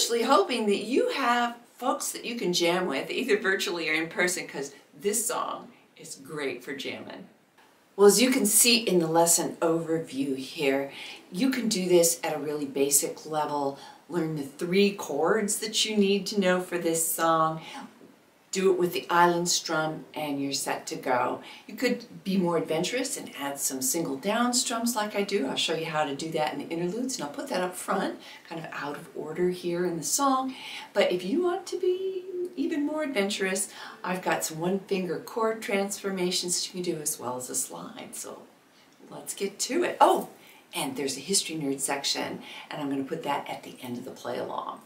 foolishly hoping that you have folks that you can jam with, either virtually or in person, because this song is great for jamming. Well, as you can see in the lesson overview here, you can do this at a really basic level, learn the three chords that you need to know for this song, do it with the island strum and you're set to go. You could be more adventurous and add some single down strums like I do. I'll show you how to do that in the interludes and I'll put that up front, kind of out of order here in the song. But if you want to be even more adventurous, I've got some one finger chord transformations you can do as well as a slide. So let's get to it. Oh, and there's a history nerd section and I'm going to put that at the end of the play along.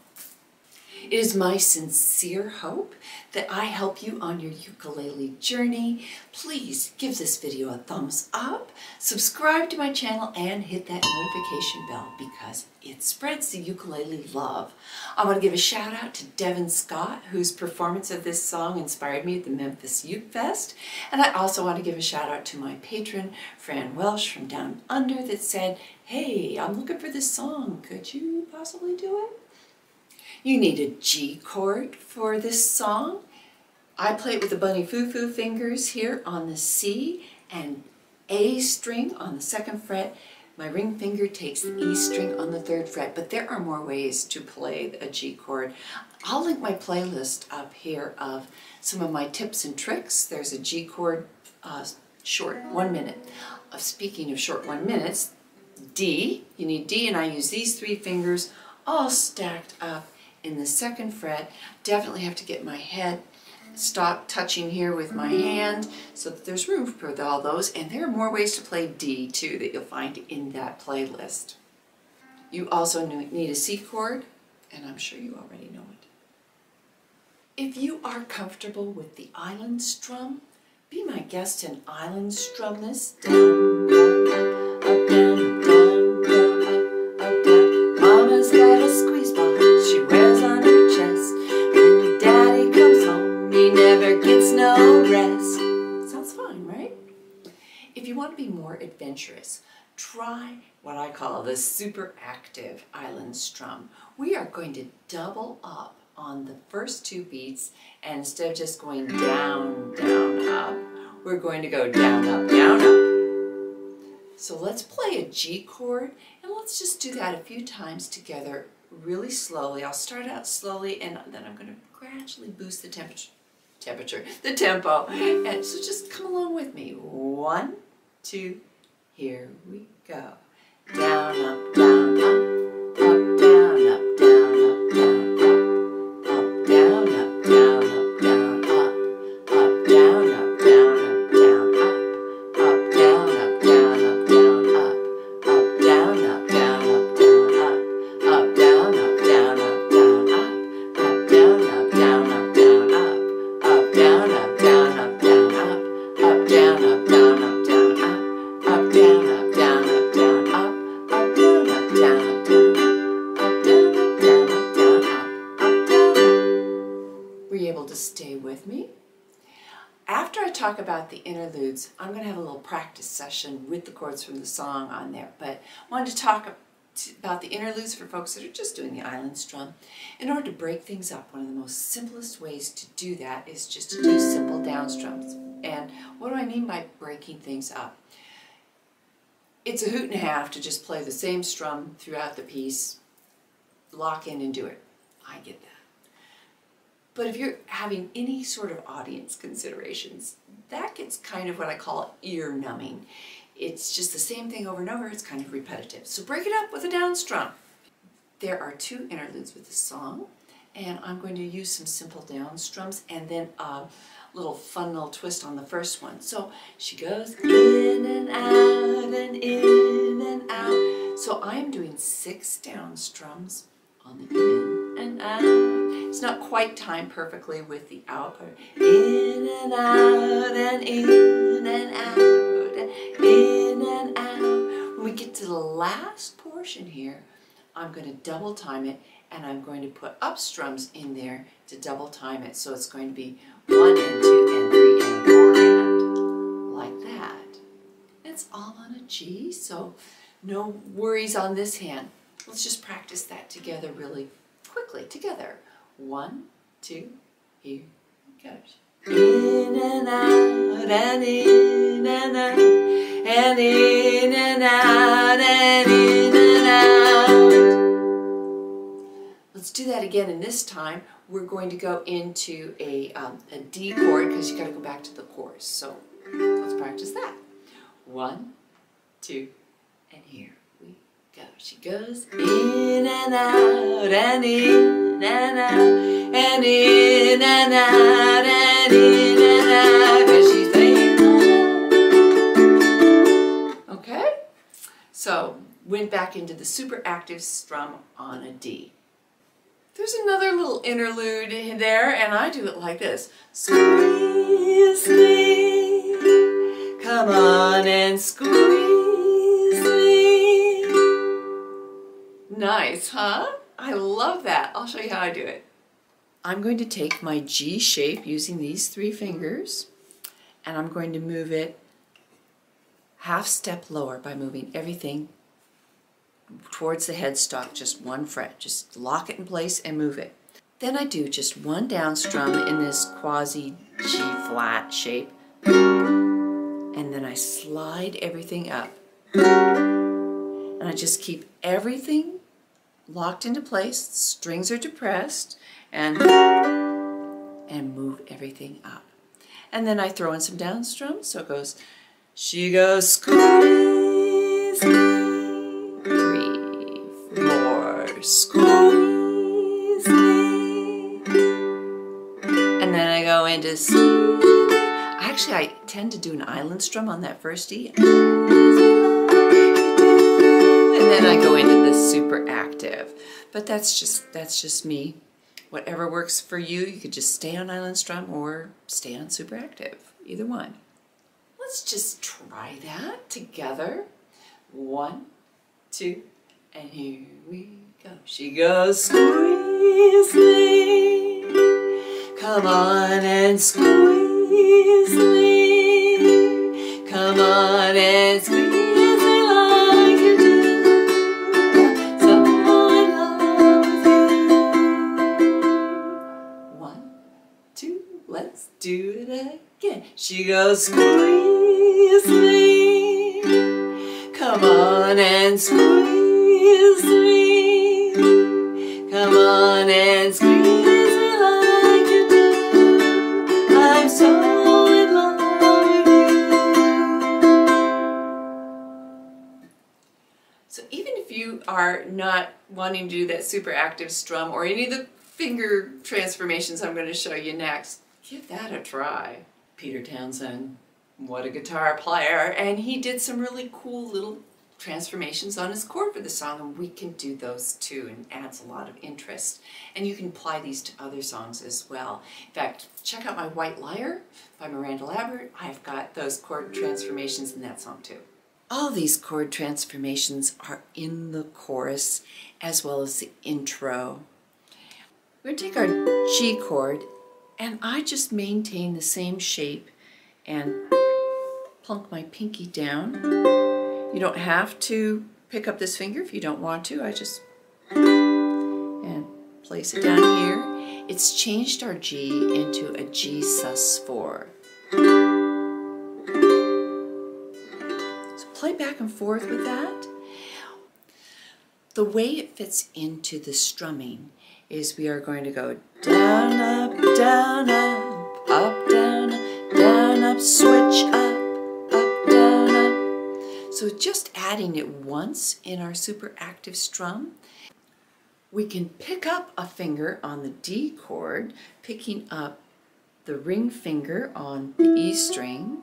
It is my sincere hope that I help you on your ukulele journey. Please give this video a thumbs up, subscribe to my channel, and hit that notification bell because it spreads the ukulele love. I want to give a shout out to Devin Scott, whose performance of this song inspired me at the Memphis Uke Fest. And I also want to give a shout out to my patron, Fran Welsh from Down Under, that said, hey, I'm looking for this song. Could you possibly do it? You need a G chord for this song. I play it with the bunny foo foo fingers here on the C and A string on the second fret. My ring finger takes the E string on the third fret, but there are more ways to play a G chord. I'll link my playlist up here of some of my tips and tricks. There's a G chord uh, short one minute. Uh, speaking of short one minutes, D, you need D and I use these three fingers all stacked up in the second fret. Definitely have to get my head stop touching here with my mm-hmm. hand so that there's room for all those. And there are more ways to play D too that you'll find in that playlist. You also need a C chord, and I'm sure you already know it. If you are comfortable with the island strum, be my guest and island strum this down, more adventurous, try what I call the super active island strum. We are going to double up on the first two beats and instead of just going down, down, up, we're going to go down, up, down, up. So let's play a G chord and let's just do that a few times together really slowly. I'll start out slowly and then I'm going to gradually boost the temperature, temperature, the tempo. And so just come along with me. One, two, here we go. Down, up, down, talk about the interludes, I'm going to have a little practice session with the chords from the song on there, but I wanted to talk about the interludes for folks that are just doing the island strum. In order to break things up, one of the most simplest ways to do that is just to do simple down strums. And what do I mean by breaking things up? It's a hoot and a half to just play the same strum throughout the piece, lock in and do it. I get that. But if you're having any sort of audience considerations, that gets kind of what I call ear numbing. It's just the same thing over and over, it's kind of repetitive. So break it up with a down strum. There are two interludes with the song, and I'm going to use some simple down strums and then a little fun little twist on the first one. So she goes in and out and in and out. So I'm doing six down strums on the in and out. It's not quite timed perfectly with the out. In and out and in and out, in and out. When we get to the last portion here, I'm going to double time it and I'm going to put up strums in there to double time it. So it's going to be one and two and three and four and like that. It's all on a G, so no worries on this hand. Let's just practice that together really quickly. Together. One, two, here goes. In and out and in and out and in and out and in and out. Let's do that again and this time we're going to go into a, um, a D chord because you got to go back to the chorus. So let's practice that. One, two, and here She goes in and out and in and out and in and out and in and out as she's playing. Okay? So went back into the super active strum on a D. There's another little interlude in there, and I do it like this. Squeeze me, come on and squeeze Nice, huh? I love that. I'll show you how I do it. I'm going to take my G shape using these three fingers, and I'm going to move it half step lower by moving everything towards the headstock, just one fret. Just lock it in place and move it. Then I do just one down strum in this quasi G flat shape, and then I slide everything up. And I just keep everything locked into place, strings are depressed, and, and move everything up. And then I throw in some down strums, so it goes, she goes squeeze three, four, squeeze me. And then I go into C. Actually, I tend to do an island strum on that first E. And then I go into the super active. But that's just that's just me. Whatever works for you, you could just stay on island strum or stay on super active. Either one. Let's just try that together. One, two, and here we go. She goes, squeeze me, come on and squeeze me, come on and squeeze She goes, squeeze me, come on and squeeze me, come on and squeeze me like you do. I'm so in love with you. So even if you are not wanting to do that super active strum or any of the finger transformations I'm going to show you next, give that a try. Peter Townshend, what a guitar player, and he did some really cool little transformations on his chord for the song, and we can do those too, and adds a lot of interest. And you can apply these to other songs as well. In fact, check out my White Liar by Miranda Lambert. I've got those chord transformations in that song too. All these chord transformations are in the chorus as well as the intro. We're going to take our G chord and I just maintain the same shape and plunk my pinky down. You don't have to pick up this finger if you don't want to. I just and place it down here. It's changed our G into a G sus4. So play back and forth with that. The way it fits into the strumming is we are going to go down, up, down, up, up, down, down, up, switch up, up, down, up. So just adding it once in our super active strum, we can pick up a finger on the D chord, picking up the ring finger on the E string,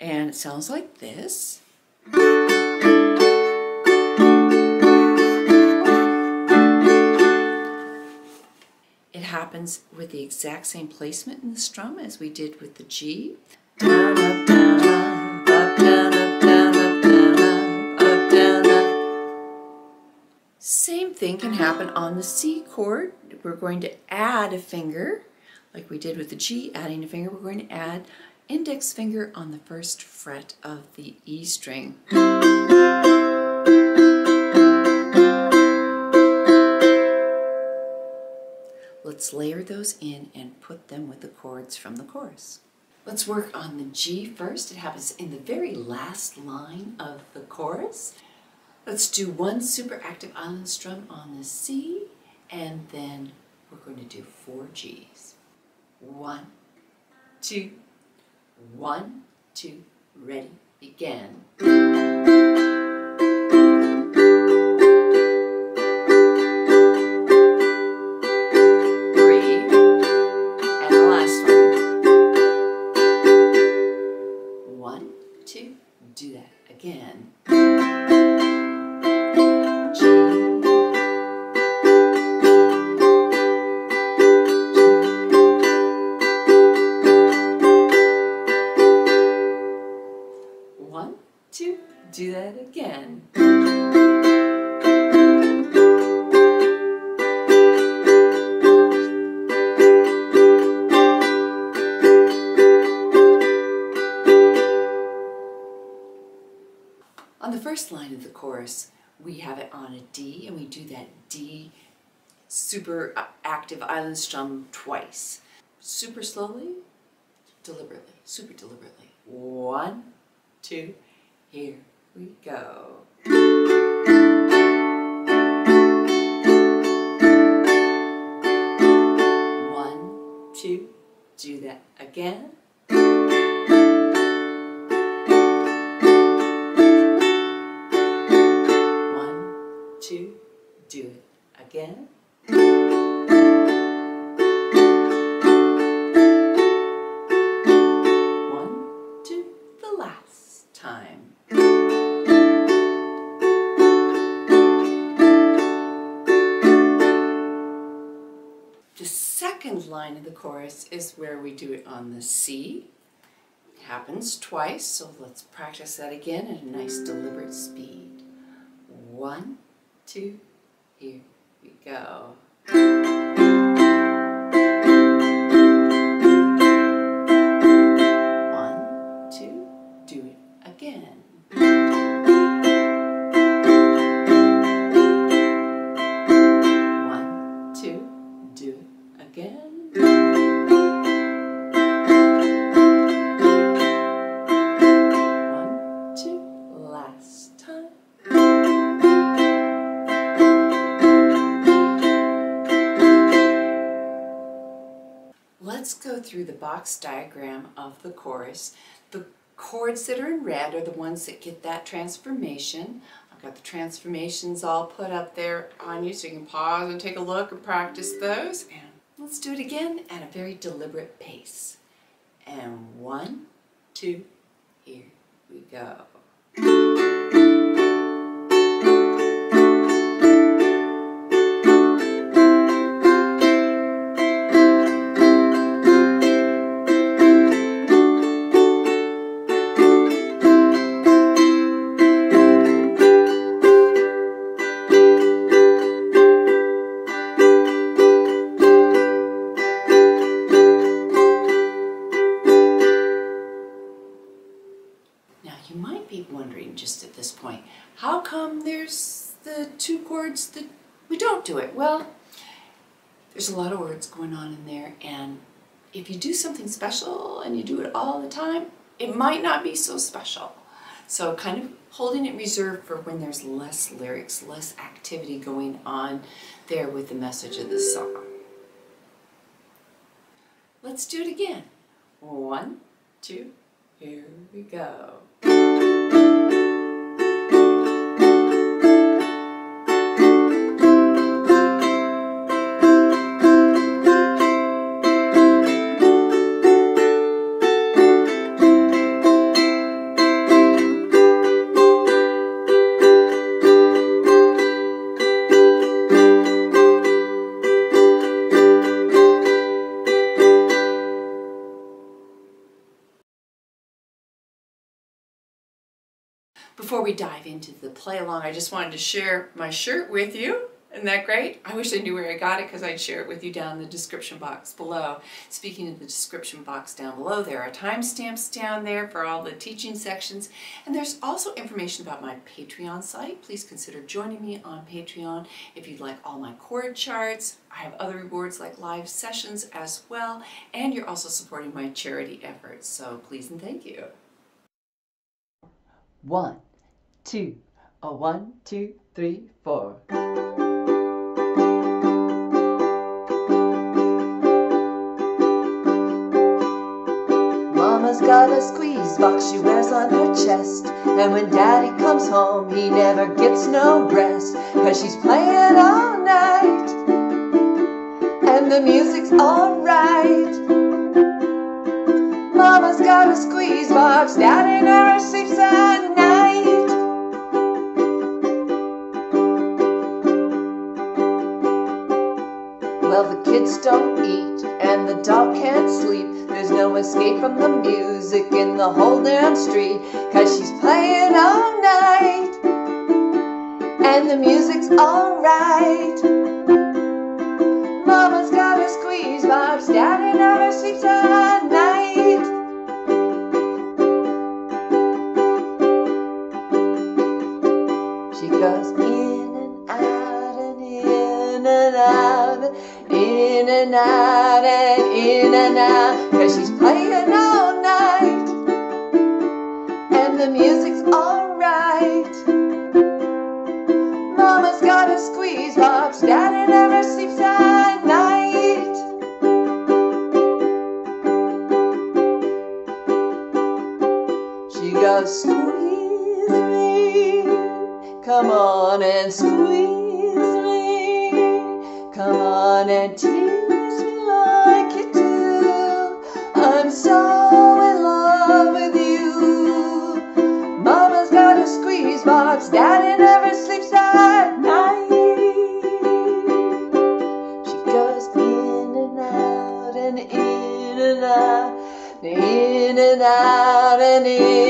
and it sounds like this. happens with the exact same placement in the strum as we did with the G. Same thing can happen on the C chord. We're going to add a finger, like we did with the G, adding a finger. We're going to add index finger on the first fret of the E string. Let's layer those in and put them with the chords from the chorus. Let's work on the G first. It happens in the very last line of the chorus. Let's do one super active island strum on the C, and then we're going to do four Gs. One, two, one, two, ready, begin. D, and we do that D super active island strum twice. Super slowly, deliberately, super deliberately. One, two, here we go. One, two, do that again. Two, do it again. One, two, the last time. The second line of the chorus is where we do it on the C. It happens twice, so let's practice that again at a nice deliberate speed. One, two, here we go. Through the box diagram of the chorus. The chords that are in red are the ones that get that transformation. I've got the transformations all put up there on you so you can pause and take a look and practice those. And let's do it again at a very deliberate pace. And one, two, here we go. It? Well, there's a lot of words going on in there and if you do something special and you do it all the time, it might not be so special. So kind of holding it reserved for when there's less lyrics, less activity going on there with the message of the song. Let's do it again. One, two, here we go. We dive into the play along, I just wanted to share my shirt with you. Isn't that great? I wish I knew where I got it because I'd share it with you down in the description box below. Speaking of the description box down below, there are timestamps down there for all the teaching sections. And there's also information about my Patreon site. Please consider joining me on Patreon if you'd like all my chord charts. I have other rewards like live sessions as well. And you're also supporting my charity efforts. So please and thank you. One, two, a one, two, three, four. Mama's got a squeeze box she wears on her chest. And when daddy comes home, he never gets no rest. Cause she's playing all night. And the music's alright. Mama's got a squeeze box, daddy never sleeps at kids don't eat and the dog can't sleep. There's no escape from the music in the whole damn street. Cause she's playing all night. And the music's alright. Mama's got a squeeze box, daddy never sleeps at out and in and out, cause she's playing all night. And the music's alright. Mama's got a squeeze box, daddy never sleeps at night. She goes, squeeze me, come on and squeeze me, come on and tease in and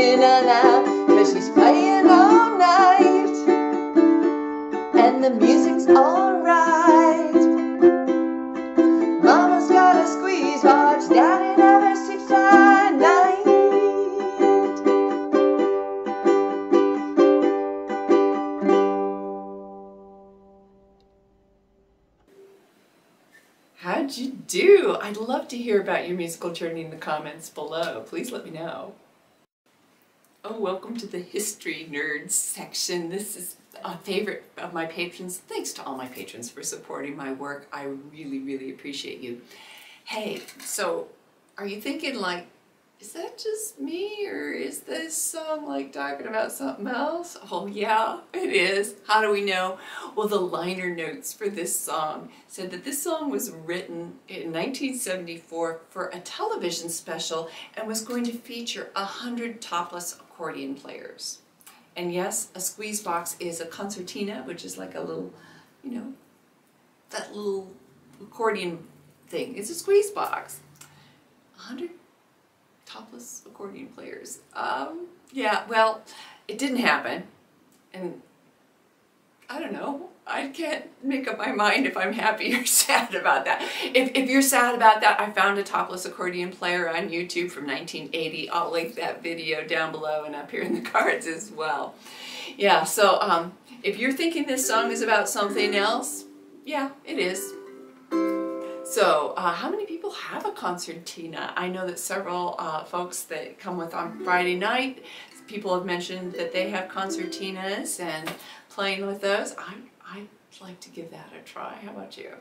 hear about your musical journey in the comments below. Please let me know. Oh, welcome to the History Nerds section. This is a favorite of my patrons. Thanks to all my patrons for supporting my work. I really, really appreciate you. Hey, so are you thinking like, is that just me or is this song like talking about something else? Oh yeah, it is. How do we know? Well, the liner notes for this song said that this song was written in 1974 for a television special and was going to feature a hundred topless accordion players. And yes, a squeeze box is a concertina, which is like a little, you know, that little accordion thing. It's a squeeze box. A hundred topless accordion players. Um, yeah, well, it didn't happen. And I don't know. I can't make up my mind if I'm happy or sad about that. If, if you're sad about that, I found a topless accordion player on YouTube from 1980. I'll link that video down below and up here in the cards as well. Yeah, so um, if you're thinking this song is about something else, yeah, it is. So, uh, how many people have a concertina? I know that several uh, folks that come with on Friday night, people have mentioned that they have concertinas and playing with those. I, I'd like to give that a try. How about you?